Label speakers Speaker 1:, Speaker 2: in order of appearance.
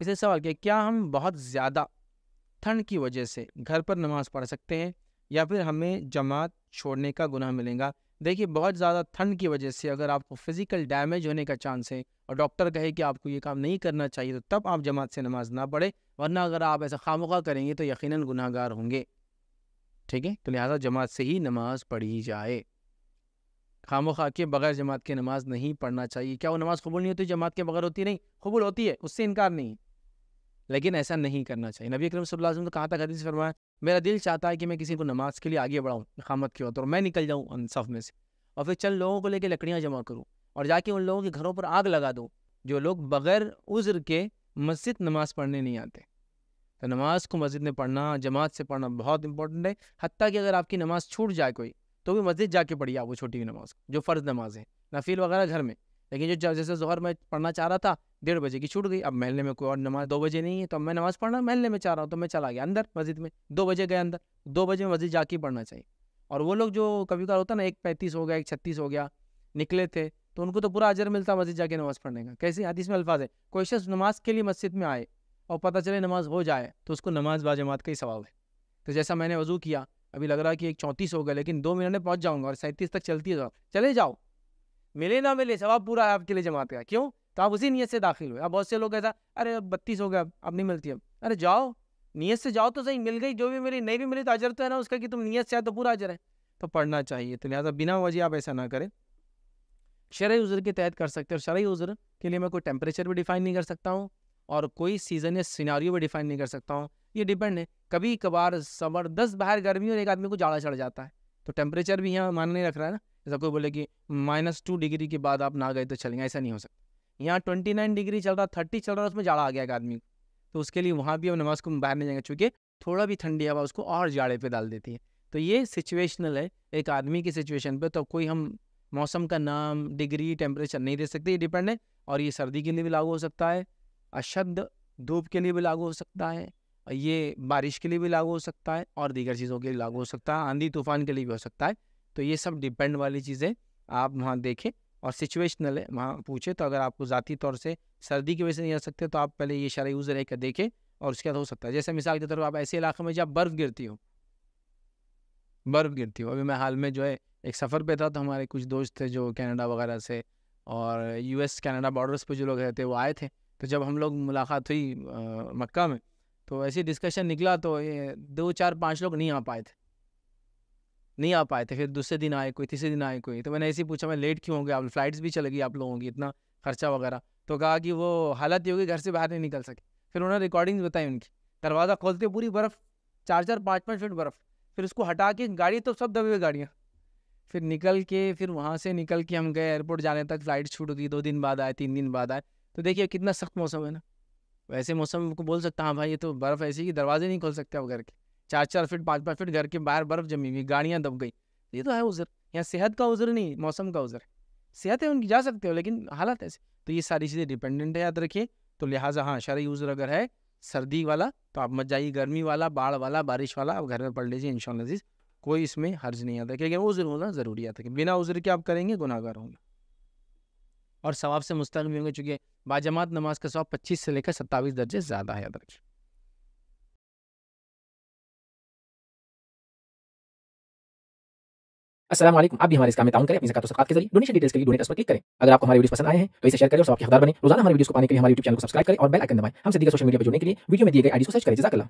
Speaker 1: इसने सवाल किया, क्या हम बहुत ज़्यादा ठंड की वजह से घर पर नमाज़ पढ़ सकते हैं या फिर हमें जमात छोड़ने का गुनाह मिलेगा? देखिए, बहुत ज़्यादा ठंड की वजह से अगर आपको फ़िज़िकल डैमेज होने का चांस है और डॉक्टर कहे कि आपको ये काम नहीं करना चाहिए तो तब आप जमात से नमाज़ ना पढ़े, वरना अगर आप ऐसा खामोखा करेंगे तो यकीनन गुनाहगार होंगे। ठीक है? तो लिहाजा जमात से ही नमाज़ पढ़ी जाए। खामोखा के बगैर जमात की नमाज़ नहीं पढ़ना चाहिए। क्या वो नमाज़ कबूल नहीं होती? जमात के बगैर होती नहीं। कबूल होती है, उससे इनकार नहीं। लेकिन ऐसा नहीं करना चाहिए। नबी अकरम सल्लल्लाहु अलैहि तो कहा था हदीस फरमाया, मेरा दिल चाहता है कि मैं किसी को नमाज़ के लिए आगे बढ़ाऊँ खामत की और मैं निकल जाऊँ सफ़ में से। और फिर चंद लोगों को लेकर लकड़ियाँ जमा करूँ और जाके उन लोगों के घरों पर आग लगा दूँ, जो लोग बग़ैर उज़्र के मस्जिद नमाज़ पढ़ने नहीं आते। तो नमाज़ को मस्जिद में पढ़ना, जमात से पढ़ना बहुत इंपॉर्टेंट है। हती कि अगर आपकी नमाज़ छूट जाए कोई तो भी मस्जिद जाके पढ़िए आप वो छोटी हुई नमाज़, जो फ़र्ज़ नमाज़ है, नफील वगैरह घर में। लेकिन जो जैसे जहर मैं पढ़ना चाह रहा था, डेढ़ बजे की छूट गई, अब महल्ले में कोई और नमाज़, दो बजे नहीं है तो मैं नमाज़ पढ़ना महल्ले में चाह रहा हूँ तो मैं चला गया अंदर मस्जिद में, दो बजे गए अंदर, दो बजे में मस्जिद जाके पढ़ना चाहिए। और वो लोग जो कभी कभार होता ना, एक पैंतीस हो गया, एक छत्तीस हो गया, निकले थे तो उनको तो पूरा अजर मिलता मस्जिद जाके नमाज़ पढ़ने का। कैसे? हदीस में अल्फाज है, कोई शख्स नमाज़ के लिए मस्जिद में आए और पता चले नमाज़ हो जाए तो उसको नमाज़ बाजमात का ही सवाब है। तो जैसा मैंने वज़ू किया, अभी लग रहा है कि एक चौंतीस हो गया, लेकिन दो मिनट में पहुँच जाऊँगा और सैंतीस तक चलती है चले जाओ। मिले ना मिले सवाब पूरा आपके लिए जमात का क्यों? तो आप उसी नीयत से दाखिल हुए। अब बहुत से लोग ऐसा, अरे, अब बत्तीस हो गया, अब नहीं मिलती अब। अरे, जाओ। नीयत से जाओ तो सही, मिल गई, जो भी मिली, नहीं भी मिली तो अजर तो है ना उसका कि तुम नीयत से आए तो पूरा अजर है। तो पढ़ना चाहिए तो लिहाजा बिना वजह आप ऐसा ना करें। शरय उज़र के तहत कर सकते हैं। शरय उज़र के लिए मैं कोई टेम्परेचर भी डिफाइन नहीं कर सकता हूँ और कोई सीज़न या सिनारियो भी डिफाइन नहीं कर सकता हूँ। ये डिपेंड है। कभी कभार ज़बरदस्त बाहर गर्मी और एक आदमी को जाड़ा चढ़ जाता है। तो टेम्परेचर भी यहाँ मान नहीं रख रहा है ना। जैसा कोई बोले कि माइनस टू डिग्री के बाद आप ना गए तो चलेंगे ऐसा नहीं हो सकता। यहाँ ट्वेंटी नाइन डिग्री चल रहा, थर्टी चल रहा है उसमें जाड़ा आ गया एक आदमी तो उसके लिए वहाँ भी अब नमाज़ को बाहर नहीं जाएँगे, चूँकि थोड़ा भी ठंडी हवा उसको और जाड़े पर डाल देती है। तो ये सिचुएशनल है, एक आदमी की सिचुएशन पर तो कोई हम मौसम का नाम, डिग्री टेम्परेचर नहीं दे सकते, ये डिपेंड है। और ये सर्दी के लिए भी लागू हो सकता है अशद धूप के लिए भी लागू हो सकता है ये बारिश के लिए भी लागू हो सकता है, और दीगर चीज़ों के लिए लागू हो सकता है, आंधी तूफ़ान के लिए भी हो सकता है। तो ये सब डिपेंड वाली चीज़ें आप वहाँ देखें और सिचुएशनल है, वहाँ पूछे तो अगर आपको ज़ाती तौर से सर्दी की वजह से नहीं आ सकते तो आप पहले ये शरा यूज़ रह कर देखें और उसके बाद हो सकता है। जैसे मिसाल के तौर पर आप ऐसे इलाके में जहाँ बर्फ़ गिरती हो, बर्फ़ गिरती हो, अभी मैं हाल में जो है एक सफ़र पे था तो हमारे कुछ दोस्त थे जो कनाडा वगैरह से और यूएस कनाडा बॉर्डर्स पे जो लोग रहते वो आए थे। तो जब हम लोग मुलाकात हुई मक्का में तो ऐसे डिस्कशन निकला तो ये दो चार पाँच लोग नहीं आ पाए थे। नहीं आ पाए थे, फिर दूसरे दिन आए कोई, तीसरे दिन आए कोई। तो मैंने ऐसे ही पूछा, मैं लेट क्यों हो गया? आप फ्लाइट्स भी चलेगी आप लोगों की, इतना खर्चा वगैरह। तो कहा कि वो हालत ही होगी घर से बाहर नहीं निकल सके। फिर उन्होंने रिकॉर्डिंग बताई उनकी। दरवाज़ा खोलते पूरी बर्फ़ चार चार पाँच पाँच फीट बर्फ़। फिर उसको हटा के गाड़ी तो सब दबे हुए गाड़ियाँ। फिर निकल के, फिर वहाँ से निकल के हम गए एयरपोर्ट जाने तक। फ़्लाइट छूट गई दो दिन बाद आए, तीन दिन बाद आए। तो देखिए कितना सख्त मौसम है ना। वैसे मौसम को बोल सकता हाँ भाई, ये तो बर्फ़ ऐसी कि दरवाजे नहीं खोल सकते आप घर के। चार चार फीट पाँच पाँच फीट, घर के बाहर बर्फ़ जमी हुई, गाड़ियाँ दब गई। ये तो है उज़र, यहाँ सेहत का उज़र नहीं, मौसम का उज़र। सेहत है उनकी, जा सकते हो, लेकिन हालात ऐसे। तो ये सारी चीज़ें डिपेंडेंट है, याद रखिए। तो लिहाजा हाँ शरा उज़र अगर है, सर्दी वाला तो आप मत जाइए, गर्मी वाला, बाढ़ वाला, बारिश वाला, आप घर में पढ़ लीजिए इन नजीज़ कोई इसमें हर्ज नहीं आता, क्योंकि उज़र होना ज़रूरी आता है। बिना उज़र के आप करेंगे गुनागार होंगे। और सवाब से मुस्तक भी होंगे, चूँकि बाजमात नमाज़ का सवाब पच्चीस से लेकर सत्ताईस दर्जे ज़्यादा है, याद रखिए।
Speaker 2: वालेकुम आप भी हमारे इस काम में ताउन करें, अपनी ज़कात के ज़रिए डोनेशन डिटेल्स के लिए डोनेट पर क्लिक करें। अगर आपको हमारे वीडियो पसंद आए हैं तो इसे शेयर करें और सबके हकदार बने। रोज़ाना हमारे वीडियो को पाने के लिए हमारे यूट्यूब चैनल को सब्सक्राइब करें और बेल आइकन दबाएँ। हम सीधे सोशल मीडिया पर जुड़ने के लिए वीडियो में दिए गए आईडी को सर्च करें। जजाकल्लाह